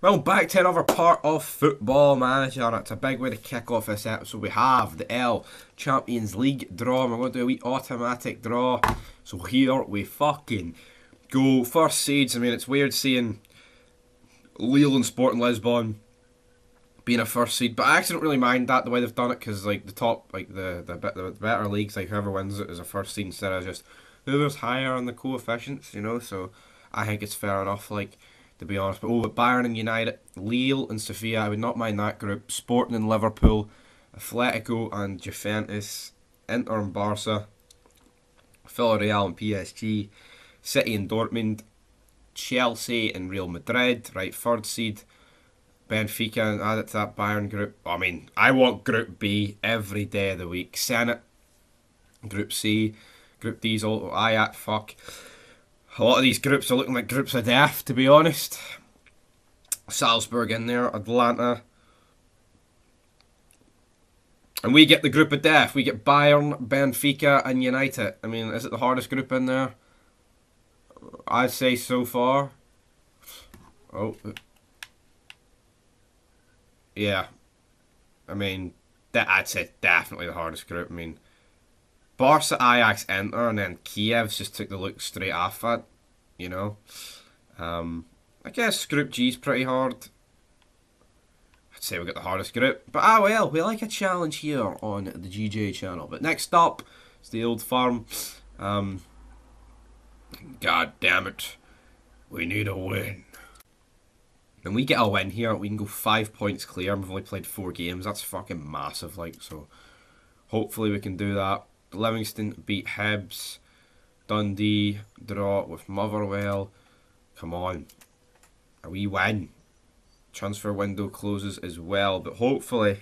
Well, back to another part of Football Manager. It's a big way to kick off this episode. We have the L Champions League draw. We're going to do a wee automatic draw. So here we fucking go. First seeds. I mean, it's weird seeing Lille and Sporting Lisbon being a first seed, but I actually don't really mind that the way they've done it because like the top, like the the, the better leagues, like whoever wins it is a first seed instead of just whoever's higher on the coefficients, you know. So I think it's fair enough. Like to be honest. But oh, but Bayern and United, Lille and Sofia, I would not mind that group. Sporting and Liverpool, Atletico and Juventus, Inter and Barca, Villarreal and PSG, City and Dortmund, Chelsea and Real Madrid, right, third seed. Benfica and add it to that Bayern group. I mean, I want Group B every day of the week. Senate, Group C, Group D's all I Ajax, fuck. A lot of these groups are looking like groups of death, to be honest. Salzburg in there, Atalanta. And we get the group of death. We get Bayern, Benfica, and United. I mean, is it the hardest group in there? I'd say so far. Oh. Yeah. I mean, that I'd say definitely the hardest group. I mean, Barca, Ajax, Inter, and then Kiev's just took the look straight off you know. Um, I guess Group G's pretty hard. I'd say we got the hardest group. But ah well, we like a challenge here on the GJ channel. But next up is the old firm. Um, God damn it. We need a win. And we get a win here, we can go five points clear. We've only played four games. That's fucking massive, like, so hopefully we can do that. Livingston beat Hibs. Dundee draw with Motherwell. Come on. A wee win. Transfer window closes as well. But hopefully,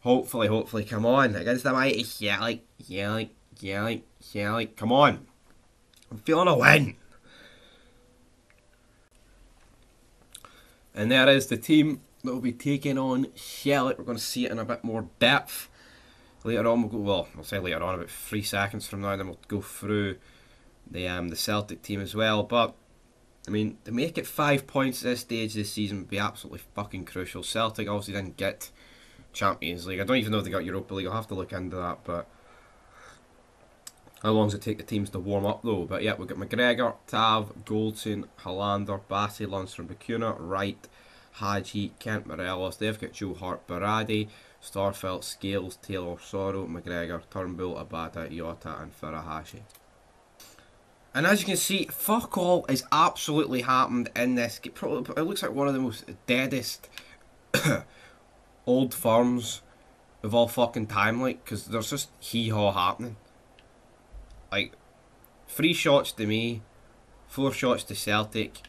hopefully, hopefully, come on. Against the mighty yeah, like, yeah, like, come on. I'm feeling a win. And there is the team that will be taking on Charlotte. We're going to see it in a bit more depth. Later on, we'll go. Well, I'll say later on, about three seconds from now, then we'll go through the um the Celtic team as well. But I mean, to make it five points at this stage of the season would be absolutely fucking crucial. Celtic obviously didn't get Champions League. I don't even know if they got Europa League. I'll have to look into that. But how long does it take the teams to warm up though? But yeah, we've got McGregor, Tav, Goldson, Helander, Bassey, Lundstram, Bacuna, Wright, Hagi, Kent Morelos. They've got Joe Hart, Berardi, Starfelt, Scales, Taylor, Soro, McGregor, Turnbull, Abada, Jota, and Furuhashi. And as you can see, fuck all is absolutely happened in this. It looks like one of the most deadest old firms of all fucking time, like, because there's just hee-haw happening. Like, three shots to me, four shots to Celtic.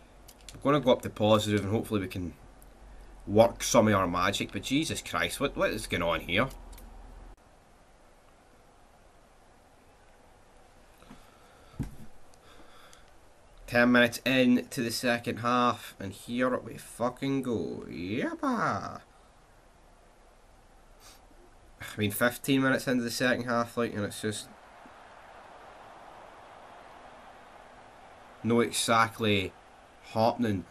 We're going to go up to positive and hopefully we can work some of our magic, but Jesus Christ, what, what is going on here? Ten minutes into the second half, and here we fucking go. Yeppa! I mean, 15 minutes into the second half, like, and it's just... No exactly happening,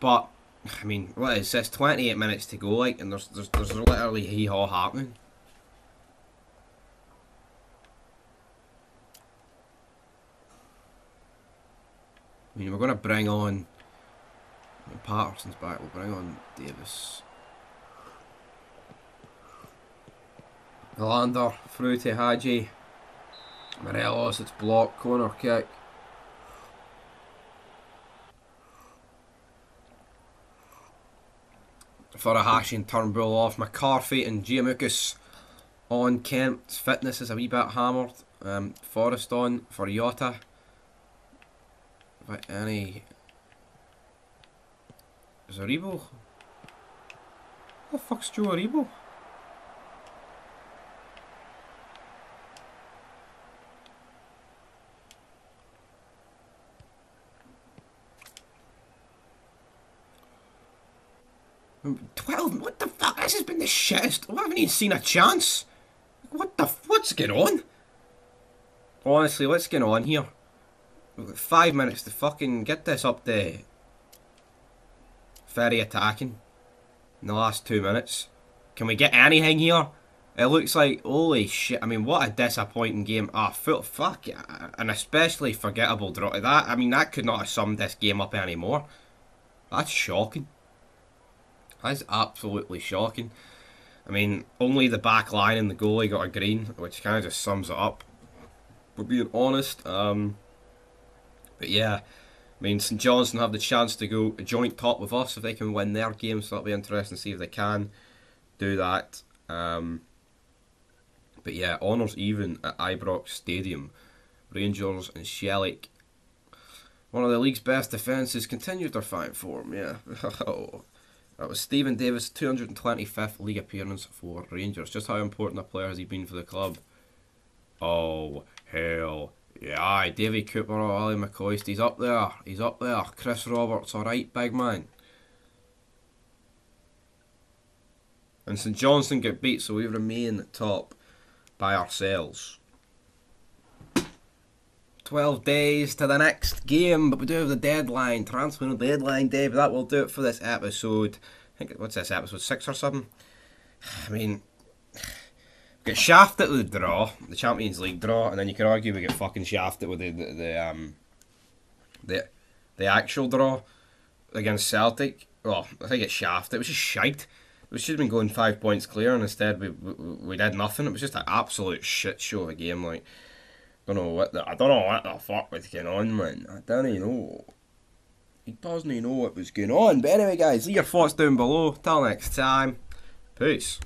but I mean, what is this? 28 minutes to go, like, and there's there's, there's literally hee-haw happening. I mean, we're going to bring on... Patterson's back, we'll bring on Davis. Lander through to Hagi. Morelos, it's blocked, corner kick. Furuhashi and Turnbull off. McCarthy and Giakoumakis on. Kent's fitness is a wee bit hammered. Um, Forrest on for Jota. But any... Is Aribo? What the fuck's Joe Aribo? 12? What the fuck? This has been the shittest. I haven't even seen a chance. What the... What's going on? Honestly, what's going on here? We've got five minutes to fucking get this up to very attacking in the last two minutes. Can we get anything here? It looks like holy shit. I mean, what a disappointing game. Ah, oh, fuck, an especially forgettable draw. That I mean, that could not have summed this game up anymore. That's shocking. That's absolutely shocking. I mean, only the back line and the goalie got a green, which kind of just sums it up. We're being honest. Um, but yeah, I mean, St Johnstone have the chance to go a joint top with us if they can win their game, so that'll be interesting to see if they can do that. Um, but yeah, honours even at Ibrox Stadium. Rangers and Shellick. One of the league's best defences continued their fine form, yeah. that was Steven Davis' 225th league appearance for Rangers. Just how important a player has he been for the club? Oh, hell. Yeah, Davy Cooper oh, or Ally McCoist, he's up there. He's up there. Chris Roberts, alright, big man. And St Johnstone get beat, so we remain top by ourselves. 12 days to the next game, but we do have the deadline, transfer deadline day, but that will do it for this episode. I think, what's this, episode 6 or something? I mean, get shafted with the draw, the Champions League draw, and then you can argue we get fucking shafted with the, the, the um, the, the actual draw against Celtic. Well, I think it's shafted, it was just shite. We should have been going five points clear, and instead we, we, we did nothing. It was just an absolute shit show of a game. Like, don't know what the, I don't know what the fuck was going on, man. I don't even know. He doesn't even know what was going on. But anyway, guys, leave your thoughts down below. Till next time, peace.